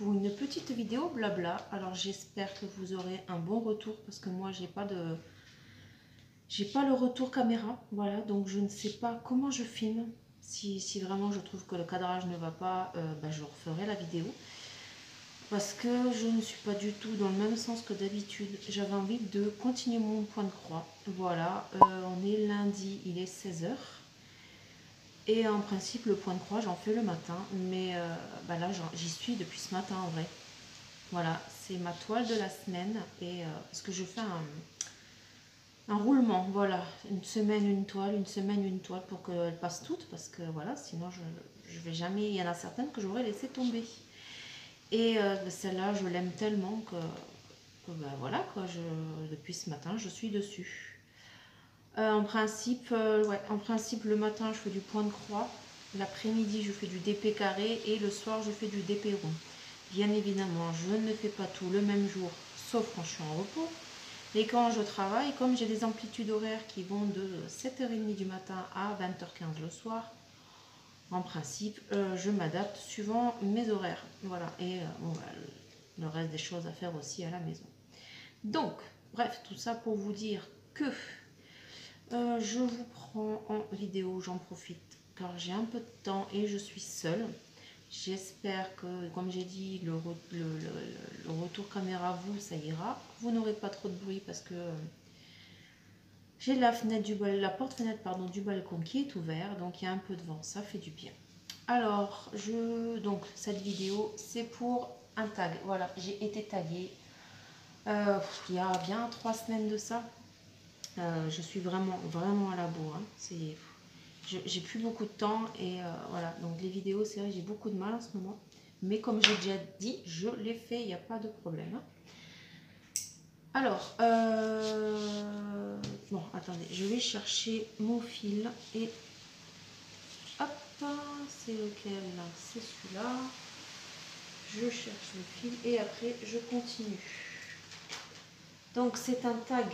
une petite vidéo blabla. Alors j'espère que vous aurez un bon retour parce que moi j'ai pas de j'ai pas le retour caméra. Voilà, donc je ne sais pas comment je filme. Si, si vraiment je trouve que le cadrage ne va pas, bah, je referai la vidéo. Parce que je ne suis pas du tout dans le même sens que d'habitude. J'avais envie de continuer mon point de croix. Voilà, euh, on est lundi, il est 16h. Et en principe, le point de croix, j'en fais le matin. Mais euh, bah là, j'y suis depuis ce matin en vrai. Voilà, c'est ma toile de la semaine. Et euh, parce que je fais un, roulement, voilà. Une semaine, une toile, une semaine, une toile pour qu'elles passent toutes. Parce que voilà, sinon, je, je vais jamais... Il y en a certaines que j'aurais laissé tomber. Et euh, celle-là, je l'aime tellement que, ben voilà, quoi, depuis ce matin, je suis dessus. Euh, en, principe, euh, en principe, le matin, je fais du point de croix. L'après-midi, je fais du DP carré. Et le soir, je fais du DP rond. Bien évidemment, je ne fais pas tout le même jour, sauf quand je suis en repos. Et quand je travaille, comme j'ai des amplitudes horaires qui vont de 7h30 du matin à 20h15 le soir, en principe, euh, je m'adapte suivant mes horaires. Voilà, et bah, le reste des choses à faire aussi à la maison. Donc, bref, tout ça pour vous dire que euh, je vous prends en vidéo, j'en profite, car j'ai un peu de temps et je suis seule. J'espère que, comme j'ai dit, le, retour caméra, vous, ça ira. Vous n'aurez pas trop de bruit parce que j'ai la fenêtre du la porte-fenêtre du balcon qui est ouvert, donc il y a un peu de vent, ça fait du bien. Alors, je donc cette vidéo, c'est pour un tag. Voilà, j'ai été taguée euh, il y a bien trois semaines de ça. Euh, je suis vraiment vraiment à la bourre. Hein. J'ai plus beaucoup de temps et euh, voilà. Donc les vidéos, c'est vrai, j'ai beaucoup de mal en ce moment. Mais comme j'ai déjà dit, je l'ai fait, il n'y a pas de problème. Hein. Alors, euh, bon, attendez, je vais chercher mon fil et hop, c'est lequel? Là C'est celui-là. Je cherche le fil et après je continue. Donc c'est un tag,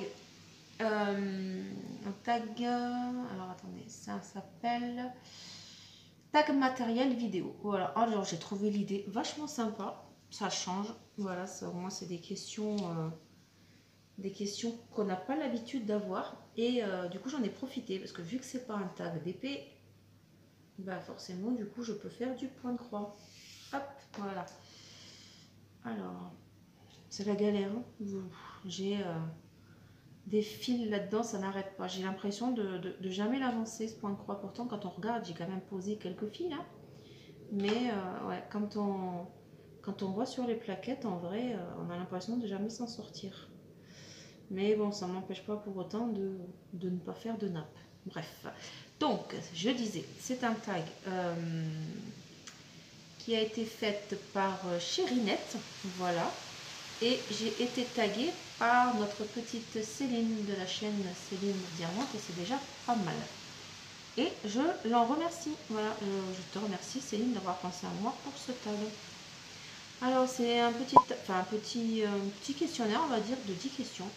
euh, un tag, alors attendez, ça s'appelle tag matériel vidéo. Voilà, alors j'ai trouvé l'idée vachement sympa, ça change. Voilà, ça, au moins c'est des questions... Euh, des questions qu'on n'a pas l'habitude d'avoir. Et euh, du coup, j'en ai profité parce que vu que c'est pas un tag d'épée, bah forcément, du coup, je peux faire du point de croix. Hop, voilà. Alors, c'est la galère. Hein. J'ai euh, des fils là-dedans, ça n'arrête pas. J'ai l'impression de, de, jamais l'avancer, ce point de croix. Pourtant, quand on regarde, j'ai quand même posé quelques fils. Hein. Mais euh, quand on, voit sur les plaquettes, en vrai, euh, on a l'impression de jamais s'en sortir. Mais bon, ça ne m'empêche pas pour autant de, de, ne pas faire de nappe. Bref. Donc, je disais, c'est un tag euh, qui a été fait par Chérinette. Voilà. Et j'ai été taguée par notre petite Céline de la chaîne Céline Diamante et c'est déjà pas mal. Et je l'en remercie. Voilà, je te remercie Céline d'avoir pensé à moi pour ce tag. Alors c'est un petit, enfin, un euh, petit questionnaire, on va dire, de 10 questions.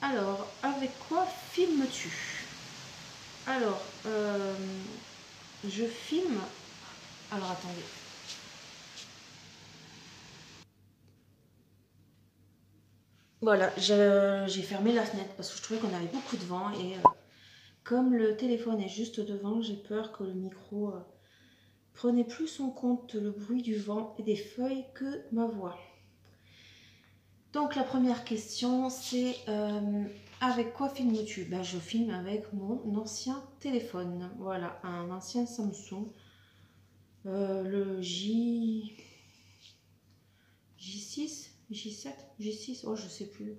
Alors, avec quoi filmes-tu? Alors, euh, je filme... Alors, attendez. Voilà, j'ai fermé la fenêtre parce que je trouvais qu'on avait beaucoup de vent et euh, comme le téléphone est juste devant, j'ai peur que le micro euh, prenait plus en compte le bruit du vent et des feuilles que ma voix. Donc la première question, c'est euh, avec quoi filmes-tu? Ben, Je filme avec mon ancien téléphone. Voilà, un ancien Samsung. Euh, le J... J6 J7 J6 Oh, je sais plus.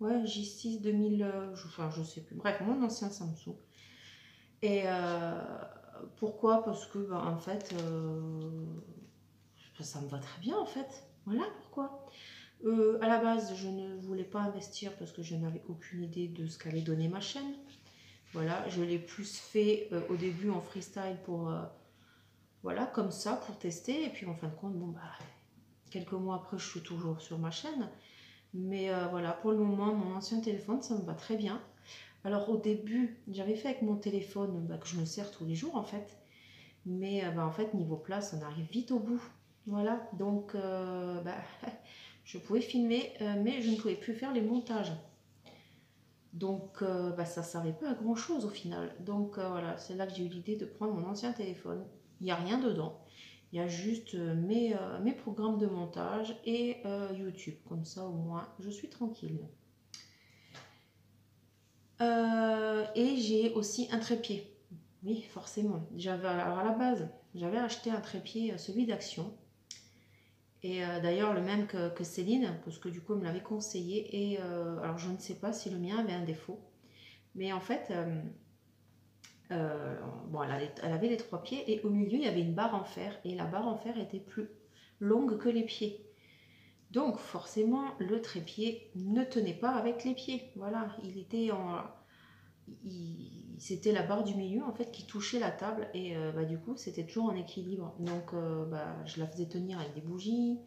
Ouais, J6 2000... Euh, enfin, je sais plus. Bref, mon ancien Samsung. Et pourquoi? Parce que, ben, en fait, ça me va très bien, en fait. Voilà pourquoi. Euh, à la base, je ne voulais pas investir parce que je n'avais aucune idée de ce qu'allait donner ma chaîne. Voilà, je l'ai plus fait euh, au début en freestyle pour, euh, voilà, comme ça, pour tester. Et puis en fin de compte, bon, bah, quelques mois après, je suis toujours sur ma chaîne. Mais voilà, pour le moment, mon ancien téléphone, ça me va très bien. Alors au début, j'avais fait avec mon téléphone, bah, que je me sers tous les jours en fait. Mais bah, en fait, niveau place, on arrive vite au bout. Voilà, donc bah, je pouvais filmer, mais je ne pouvais plus faire les montages. Donc ça ne servait pas à grand chose au final. Donc voilà, c'est là que j'ai eu l'idée de prendre mon ancien téléphone. Il n'y a rien dedans. Il y a juste mes, mes programmes de montage et YouTube. Comme ça au moins je suis tranquille. et j'ai aussi un trépied. Oui, forcément. J'avais alors à la base, j'avais acheté un trépied, celui d'Action. Et euh, d'ailleurs, le même que, Céline, parce que du coup, elle me l'avait conseillé. Et euh, alors, je ne sais pas si le mien avait un défaut. Mais en fait, euh, bon, elle avait, les trois pieds. Et au milieu, il y avait une barre en fer. Et la barre en fer était plus longue que les pieds. Donc, forcément, le trépied ne tenait pas avec les pieds. Voilà, il était en c'était la barre du milieu en fait qui touchait la table et euh, bah, du coup c'était toujours en équilibre. Donc euh, bah, je la faisais tenir avec des bougies.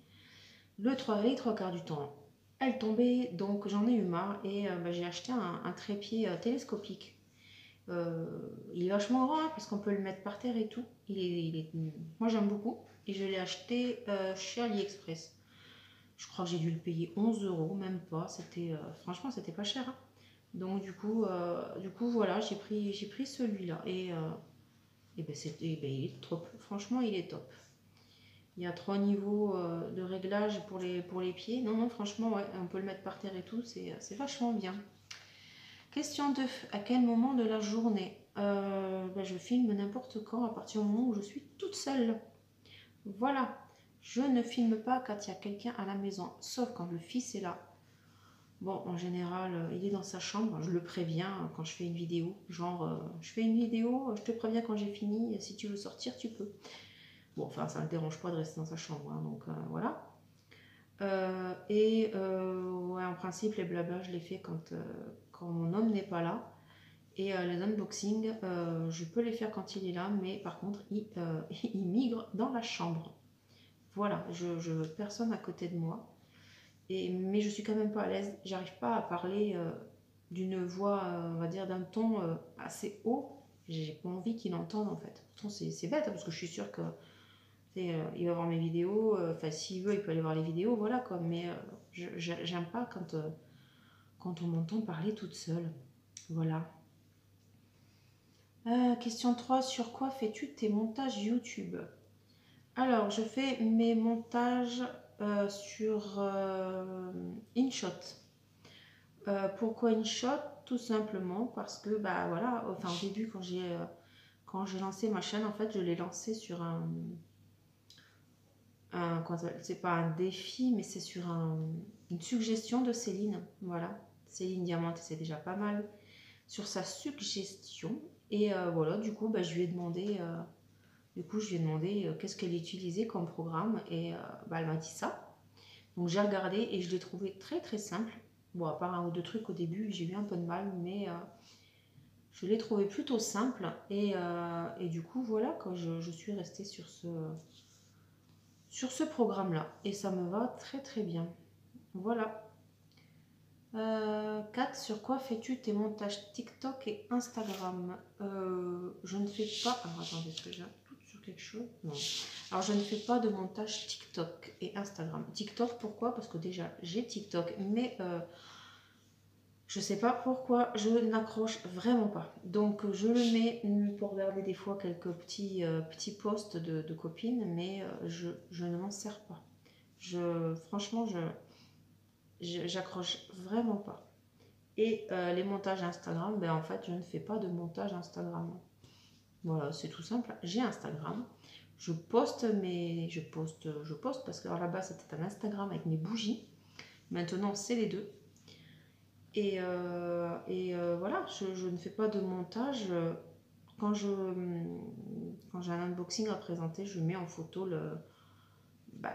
Le 3, les trois quarts du temps, elle tombait, donc j'en ai eu marre et euh, bah, j'ai acheté un, trépied télescopique. Il est vachement grand parce qu'on peut le mettre par terre et tout. Moi j'aime beaucoup et je l'ai acheté chez AliExpress. Je crois que j'ai dû le payer 11 euros, même pas. C'était franchement c'était pas cher. Hein. Donc du coup, euh, du coup voilà, j'ai pris, celui-là. Et, euh, ben, ben, il est top. Franchement, il est top. Il y a trois niveaux euh, de réglage pour les, pieds. Non, non, franchement, on peut le mettre par terre et tout. C'est vachement bien. Question 2. À quel moment de la journée ben, Je filme n'importe quand à partir du moment où je suis toute seule. Voilà. Je ne filme pas quand il y a quelqu'un à la maison, sauf quand le fils est là Bon, en général, euh, il est dans sa chambre. Je le préviens quand je fais une vidéo. Genre, euh, je fais une vidéo, je te préviens quand j'ai fini. Si tu veux sortir, tu peux. Bon, enfin, ça ne le dérange pas de rester dans sa chambre. Hein, donc, euh, voilà. et principe, les blabla, je les fais quand, quand mon homme n'est pas là. Et les unboxings, je peux les faire quand il est là. Mais par contre, il, migre dans la chambre. Voilà, je, je personne à côté de moi mais je suis quand même pas à l'aise. J'arrive pas à parler euh, d'une voix, euh, on va dire, d'un ton euh, assez haut. J'ai pas envie qu'il entende en fait. Pourtant, c'est bête hein, parce que je suis sûre que il va voir mes vidéos. Enfin, s'il veut, il peut aller voir les vidéos, voilà quoi. Mais j'aime pas quand, quand on m'entend parler toute seule. Voilà. question 3. Sur quoi fais-tu tes montages YouTube? Alors, je fais mes montages euh, sur euh, InShot. Euh, pourquoi InShot? Tout simplement parce que, bah voilà, enfin au début quand j'ai lancé ma chaîne, en fait, je l'ai lancé sur un, c'est pas un défi, mais c'est sur une suggestion de Céline. Voilà, Céline Diamante, c'est déjà pas mal. Sur sa suggestion. Et voilà, du coup, bah, je lui ai demandé du coup, je lui ai demandé euh, qu'est-ce qu'elle utilisait comme programme et euh, bah, elle m'a dit ça. Donc j'ai regardé et je l'ai trouvé très très simple. Bon, à part un ou deux trucs au début, j'ai eu un peu de mal, mais euh, je l'ai trouvé plutôt simple. Et, du coup, voilà, quand je, suis restée sur ce, sur ce programme-là. Et ça me va très très bien. Voilà. 4. Sur quoi fais-tu tes montages TikTok et Instagram? Je ne fais pas... Alors attendez, ce que j'ai quelque chose Non. Alors, je ne fais pas de montage TikTok et Instagram. TikTok, pourquoi? Parce que déjà, j'ai TikTok, mais euh, je sais pas pourquoi je n'accroche vraiment pas. Donc, je le mets pour regarder des fois quelques petits, euh, petits posts de, copines, mais euh, je, je, ne m'en sers pas. Je, franchement, je j'accroche vraiment pas. Et les montages Instagram, ben en fait, je ne fais pas de montage Instagram. Voilà, c'est tout simple. J'ai Instagram. Je poste mes. Je poste, je poste parce que base c'était un Instagram avec mes bougies. Maintenant c'est les deux. Et, euh, et euh, voilà, je, ne fais pas de montage. Quand je quand j'ai un unboxing à présenter, je mets en photo le, bah,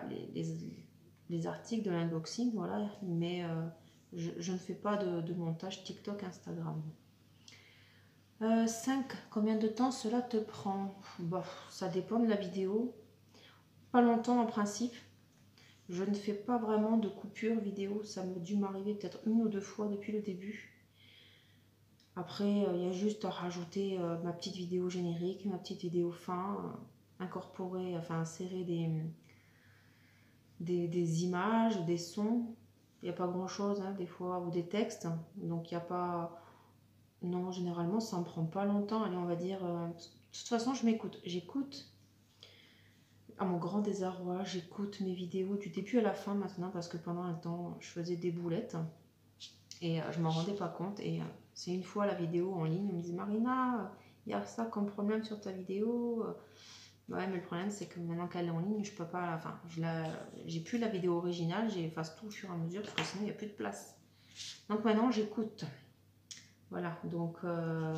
les, articles de l'unboxing, voilà. Mais euh, je, ne fais pas de, montage TikTok, Instagram. 5. Euh, combien de temps cela te prend? Bah, Ça dépend de la vidéo. Pas longtemps en principe. Je ne fais pas vraiment de coupure vidéo. Ça m'a dû m'arriver peut-être une ou deux fois depuis le début. Après, euh, il y a juste à rajouter euh, ma petite vidéo générique, ma petite vidéo fin, incorporer, enfin insérer des, des, images, des sons. Il n'y a pas grand-chose, hein, des fois, ou des textes. Donc, il n'y a pas... Non, généralement, ça ne me prend pas longtemps. Allez, on va dire... Euh, de toute façon, je m'écoute. J'écoute à mon grand désarroi, j'écoute mes vidéos du début à la fin maintenant parce que pendant un temps, je faisais des boulettes et euh, je m'en rendais pas compte. Et euh, c'est une fois la vidéo en ligne, on me dit Marina, il y a ça comme problème sur ta vidéo. Ouais, mais le problème c'est que maintenant qu'elle est en ligne, je peux pas. Enfin, j'ai plus la vidéo originale, j'efface tout au fur et à mesure parce que sinon il n'y a plus de place. Donc maintenant j'écoute. Voilà, donc euh,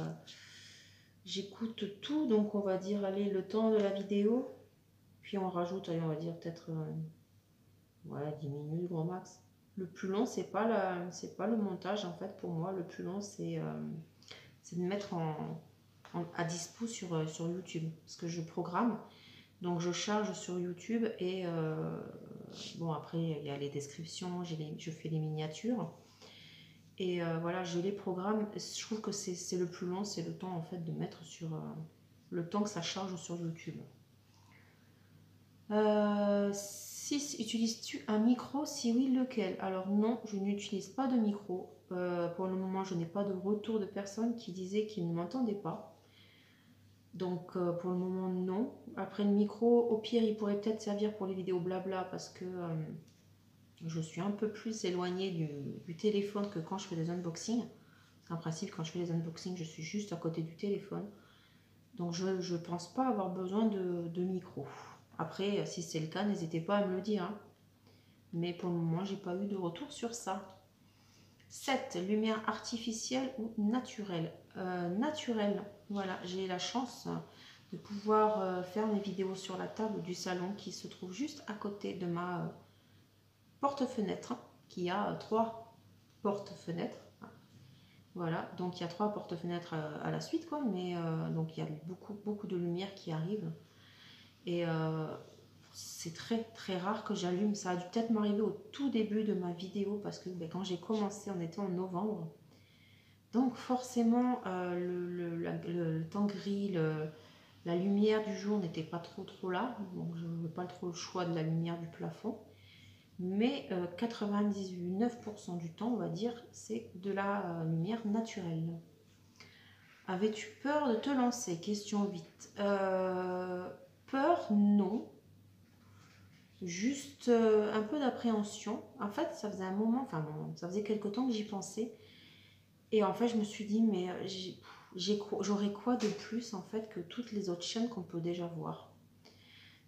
j'écoute tout. Donc on va dire, allez, le temps de la vidéo puis on rajoute, on va dire peut-être euh, 10 minutes grand max. Le plus long, c'est pas, pas le montage en fait pour moi. Le plus long, c'est euh, de mettre à dispo sur, euh, sur YouTube. Parce que je programme, donc je charge sur YouTube et euh, bon après il y a les descriptions, je fais les miniatures. Et voilà, je les programme. Je trouve que c'est le plus long, c'est le temps en fait de mettre sur le temps que ça charge sur YouTube. Euh, si, utilises-tu un micro? Si oui, lequel? Alors non, je n'utilise pas de micro. Euh, pour le moment, je n'ai pas de retour de personnes qui disaient qu'ils ne m'entendaient pas. Donc euh, pour le moment, non. Après le micro, au pire, il pourrait peut-être servir pour les vidéos blabla parce que je suis un peu plus éloignée du, téléphone que quand je fais des unboxings. En principe, quand je fais des unboxings, je suis juste à côté du téléphone. Donc je ne pense pas avoir besoin de micro. Après, si c'est le cas, n'hésitez pas à me le dire. Hein. Mais pour le moment, j'ai pas eu de retour sur ça. 7. Lumière artificielle ou naturelle? Euh, Naturelle. Voilà, j'ai la chance de pouvoir euh, faire mes vidéos sur la table du salon qui se trouve juste à côté de ma euh, porte-fenêtre qui a trois portes-fenêtres. Voilà, donc il y a trois porte-fenêtres à, la suite, quoi, mais donc il y a beaucoup, beaucoup de lumière qui arrive. Et euh, c'est très très rare que j'allume. Ça a dû peut-être m'arriver au tout début de ma vidéo parce que ben, quand j'ai commencé, on était en novembre. Donc forcément, euh, le, temps gris, la lumière du jour n'était pas trop trop là. Donc je n'avais pas trop le choix de la lumière du plafond. Mais 99% euh, du temps, on va dire, c'est de la lumière naturelle. Avais-tu peur de te lancer? Question 8 peur, non. Juste euh, un peu d'appréhension. En fait, ça faisait un moment, enfin ça faisait quelque temps que j'y pensais. Et en fait, je me suis dit, mais euh, j'aurais quoi de plus en fait que toutes les autres chaînes qu'on peut déjà voir?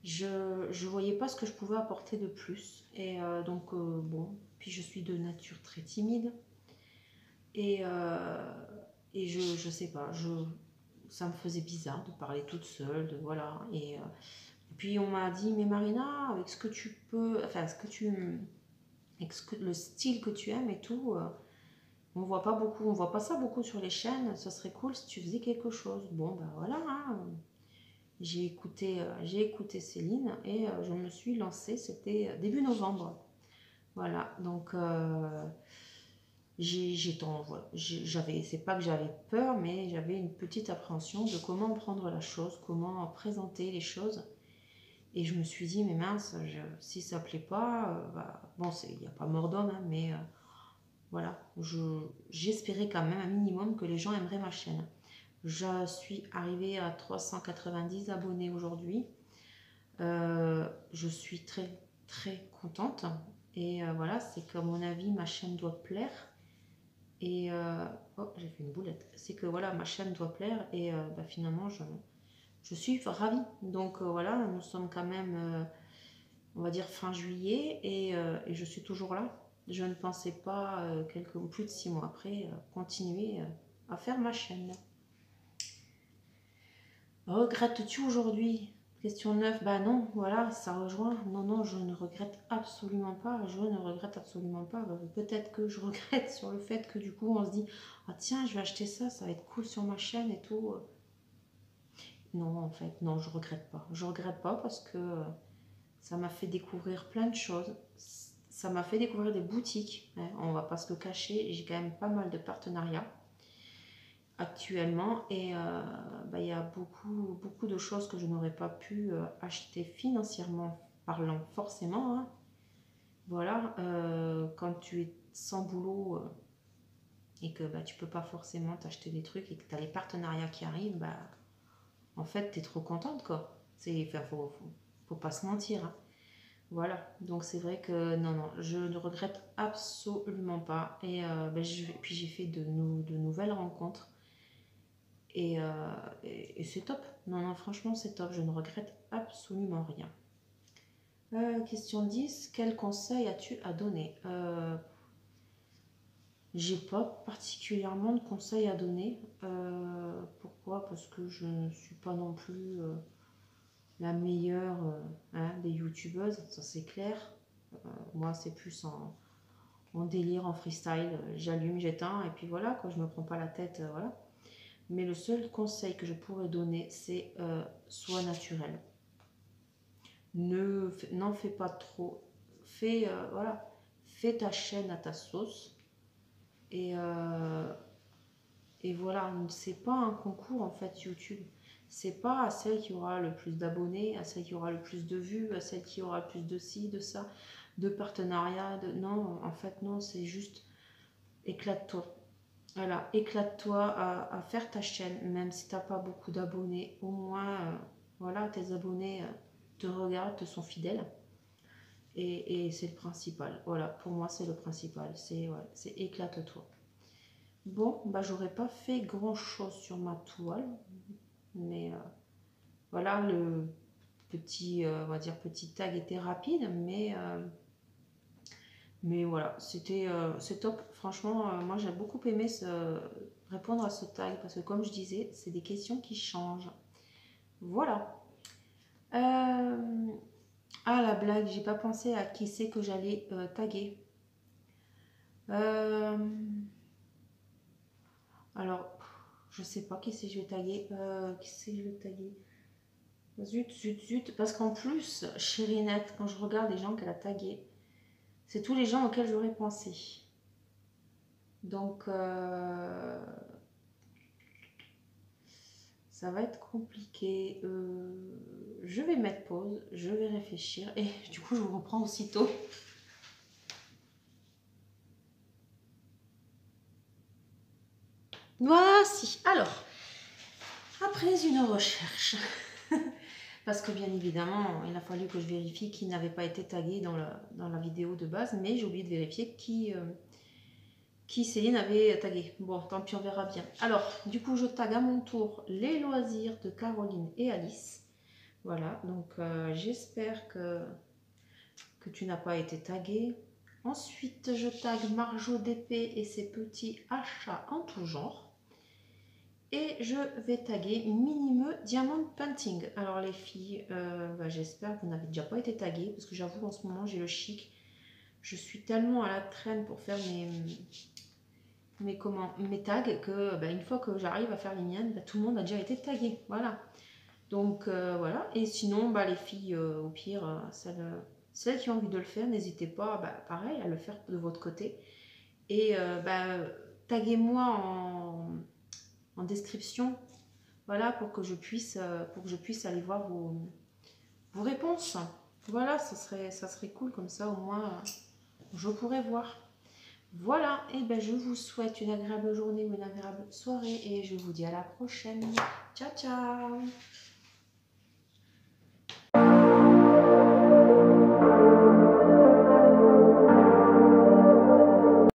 Je ne voyais pas ce que je pouvais apporter de plus. Et euh, donc, bon, puis je suis de nature très timide. Et, je, je sais pas, ça me faisait bizarre de parler toute seule, de voilà. Et, euh, puis on m'a dit, mais Marina, avec ce que tu peux, enfin, ce que tu, avec le style que tu aimes et tout, euh, on voit pas beaucoup, on voit pas ça beaucoup sur les chaînes. Ça serait cool si tu faisais quelque chose. Bon, ben voilà. Hein. J'ai écouté, euh, j'ai écouté Céline et je me suis lancée. C'était début novembre. Voilà, donc j'ai voilà, j'avais c'est pas que j'avais peur mais j'avais une petite appréhension de comment prendre la chose comment présenter les choses. Et je me suis dit mais mince si ça plaît pas euh, bah, il n'y a pas mort d'homme hein, mais euh, voilà. J'espérais quand même un minimum que les gens aimeraient ma chaîne. Je suis arrivée à 390 abonnés aujourd'hui. Euh, je suis très très contente. Et voilà c'est qu'à mon avis ma chaîne doit plaire et euh, oh, j'ai fait une boulette. C'est que voilà, ma chaîne doit plaire et euh, bah, finalement, je, je suis ravie. Donc euh, voilà, nous sommes quand même, on va dire, fin juillet et, et, je suis toujours là. Je ne pensais pas, quelques, plus de six mois après, continuer à faire ma chaîne. Regrettes-tu aujourd'hui Question 9, bah non, voilà, ça rejoint. Non, non, je ne regrette absolument pas. Je ne regrette absolument pas. Bah, peut-être que je regrette sur le fait que du coup, on se dit, ah tiens, je vais acheter ça, ça va être cool sur ma chaîne et tout. Non, en fait, non, je regrette pas. Je regrette pas parce que ça m'a fait découvrir plein de choses. Ça m'a fait découvrir des boutiques. Hein, on va pas se le cacher. J'ai quand même pas mal de partenariats actuellement et euh, bah, il y a beaucoup, beaucoup de choses que je n'aurais pas pu euh, acheter financièrement parlant forcément. Hein. voilà, euh, quand tu es sans boulot et que bah, tu peux pas forcément t'acheter des trucs et que tu as les partenariats qui arrivent, bah, en fait, tu es trop contente, quoi. C'est, faut, faut, pas se mentir. Hein. Voilà, donc c'est vrai que non, non, je ne regrette absolument pas. Et, bah, puis j'ai fait de, nouvelles rencontres. Et, et c'est top. Non, non, franchement, c'est top. Je ne regrette absolument rien. Euh, question 10. Quel conseil as-tu à donner? Euh, J'ai pas particulièrement de conseils à donner. Euh, pourquoi? Parce que je ne suis pas non plus euh, la meilleure hein, des youtubeuses, ça c'est clair. moi c'est plus en, en, délire, en freestyle. J'allume, j'éteins et puis voilà, quoi, je me prends pas la tête. voilà. Mais le seul conseil que je pourrais donner, c'est soit naturel ne n'en fais pas trop. Fais, euh, fais ta chaîne à ta sauce. Et, euh, et voilà, c'est pas un concours en fait YouTube. C'est pas à celle qui aura le plus d'abonnés, à celle qui aura le plus de vues, à celle qui aura le plus de ci, de ça, de partenariats. Non, en fait, non, c'est juste éclate-toi. Voilà, éclate-toi à, faire ta chaîne, même si tu n'as pas beaucoup d'abonnés. Au moins, euh, voilà, tes abonnés te regardent, te sont fidèles. Et, c'est le principal. Voilà, pour moi, c'est le principal. C'est éclate-toi. Bon, bah, j'aurais pas fait grand chose sur ma toile. Mais euh, voilà, le petit, euh, on va dire, petit tag était rapide. Mais, euh, mais voilà, c'était c'est top. Franchement, moi, j'ai beaucoup aimé répondre à ce tag. Parce que, comme je disais, c'est des questions qui changent. Voilà. Euh, ah, la blague, j'ai pas pensé à qui c'est que j'allais euh, taguer. Euh, alors, je sais pas qui c'est je vais taguer. qui c'est je vais taguer? Zut, zut, zut. Parce qu'en plus, Chérinette, quand je regarde les gens qu'elle a tagués, c'est tous les gens auxquels j'aurais pensé. Donc, ça va être compliqué. Euh, je vais mettre pause, je vais réfléchir et du coup je vous reprends aussitôt. Voici. Alors, après une recherche, parce que bien évidemment, il a fallu que je vérifie qui n'avait pas été tagué dans la, vidéo de base, mais j'ai oublié de vérifier qui, euh, qui Céline avait tagué. Bon, tant pis, on verra bien. Alors, du coup, je tag à mon tour les loisirs de Caroline et Alice. Voilà, donc euh, j'espère que, que tu n'as pas été tagué. Ensuite, je tag Marjo d'épée et ses petits achats en tout genre. Et je vais taguer Minimeux Diamond Painting. Alors les filles, euh, bah, j'espère que vous n'avez déjà pas été taguées parce que j'avoue en ce moment j'ai le chic. Je suis tellement à la traîne pour faire mes, mes, comment, mes tags que bah, une fois que j'arrive à faire les miennes, bah, tout le monde a déjà été tagué. Voilà. Donc euh, voilà. Et sinon, bah, les filles, euh, au pire, euh, celles, qui ont envie de le faire, n'hésitez pas, pareil, à le faire de votre côté. Et taguez-moi en, description, voilà, pour que je puisse, pour que je puisse aller voir vos, vos réponses. Voilà, ça serait, ça serait cool comme ça, au moins, je pourrais voir. Voilà, et ben je vous souhaite une agréable journée ou une agréable soirée et je vous dis à la prochaine. Ciao ciao